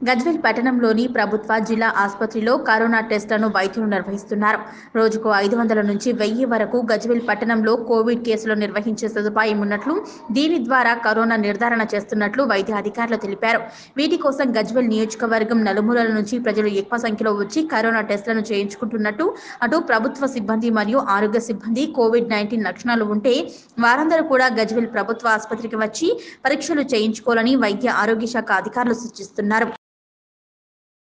గజ్వేల్ పట్టణంలోని ప్రభుత్వ జిల్లా ఆసుపత్రిలో కరోనా టెస్టులను వైద్యులు నిర్వహిస్తున్నారు. రోజుకు ఐదు వందల నుంచి వెయ్యి వరకు గజ్వేల్ పట్టణంలో కోవిడ్ కేసులు నిర్వహించే సదుపాయం ఉన్నట్లు దీని ద్వారా కరోనా నిర్ధారణ చేస్తున్నట్లు వైద్య అధికారులు తెలిపారు. వీటి కోసం గజ్వేల్ నియోజకవర్గం నలుమూలల నుంచి ప్రజలు ఎక్కువ సంఖ్యలో వచ్చి కరోనా టెస్టులను చేయించుకుంటున్నట్టు అటు ప్రభుత్వ సిబ్బంది మరియు ఆరోగ్య సిబ్బంది కోవిడ్ నైన్టీన్ లక్షణాలు ఉంటే వారందరూ కూడా గజ్వేల్ ప్రభుత్వ ఆసుపత్రికి వచ్చి పరీక్షలు చేయించుకోవాలని వైద్య ఆరోగ్య శాఖ అధికారులు సూచిస్తున్నారు.